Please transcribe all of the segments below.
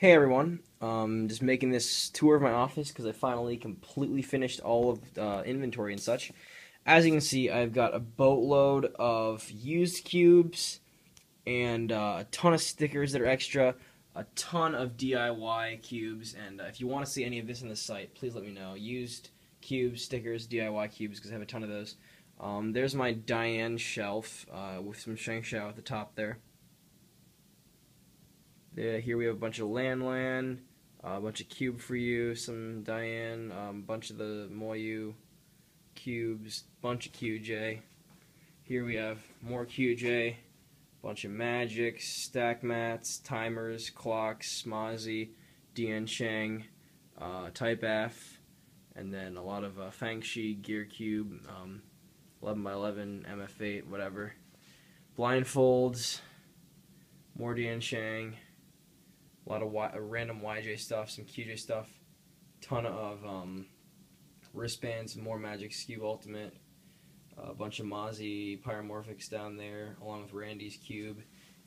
Hey everyone, um, just making this tour of my office because I finally completely finished all of uh, inventory and such. As you can see, I've got a boatload of used cubes and uh, a ton of stickers that are extra, a ton of DIY cubes, and uh, if you want to see any of this on the site, please let me know. Used cubes, stickers, DIY cubes, because I have a ton of those. Um, there's my Dayan shelf uh, with some ShengShou at the top there. Yeah, here we have a bunch of Lan Lan, uh, a bunch of Cube for you, some Dayan, a um, bunch of the Moyu cubes, bunch of QJ. Here we have more QJ, bunch of Magic, stack mats, timers, clocks, Smazi, Dian Sheng, uh, Type F, and then a lot of uh, Fangshi, Gear Cube, um, 11 by 11 MF8, whatever. Blindfolds, more Dian Sheng a lot of random YJ stuff, some QJ stuff, ton of um, wristbands, more Magic Skew Ultimate, a bunch of Mozzie Pyramorphix down there, along with Randy's Cube,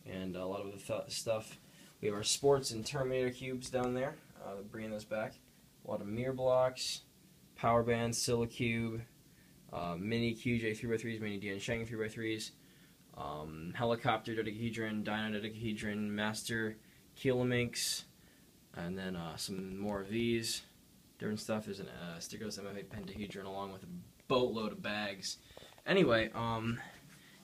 and a lot of the th stuff. We have our Sports and Terminator cubes down there, uh, bringing those back. A lot of mirror blocks, power bands, Silicube, uh, mini QJ 3x3s, mini Dian Sheng 3x3s, um, helicopter dodecahedron, dino dodecahedron, master Kilominx, and then uh, some more of these different stuff. There's a uh, MF8 pentahedron along with a boatload of bags. Anyway, um,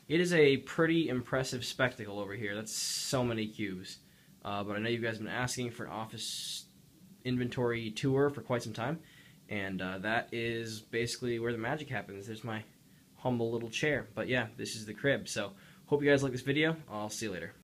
it is a pretty impressive spectacle over here. That's so many cubes. Uh, but I know you guys have been asking for an office inventory tour for quite some time, and uh, that is basically where the magic happens. There's my humble little chair. But yeah, this is the crib. So hope you guys like this video. I'll see you later.